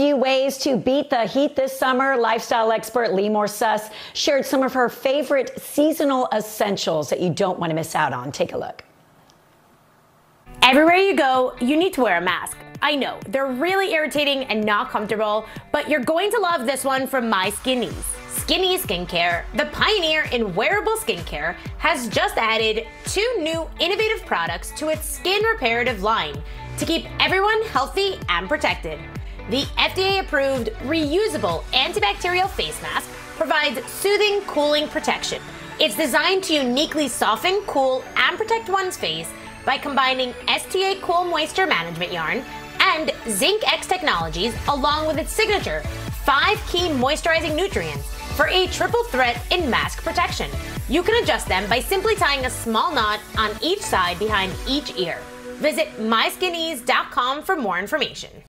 few ways to beat the heat this summer, lifestyle expert Limor Suss shared some of her favorite seasonal essentials that you don't want to miss out on. Take a look. Everywhere you go, you need to wear a mask. I know, they're really irritating and not comfortable, but you're going to love this one from My Skineez. Skineez Skincare, the pioneer in wearable skincare, has just added two new innovative products to its skin reparative line to keep everyone healthy and protected. The FDA approved reusable antibacterial face mask provides soothing, cooling protection. It's designed to uniquely soften, cool, and protect one's face by combining STA Cool Moisture Management Yarn and Zinc X technologies along with its signature five key moisturizing nutrients for a triple threat in mask protection. You can adjust them by simply tying a small knot on each side behind each ear. Visit myskineez.com for more information.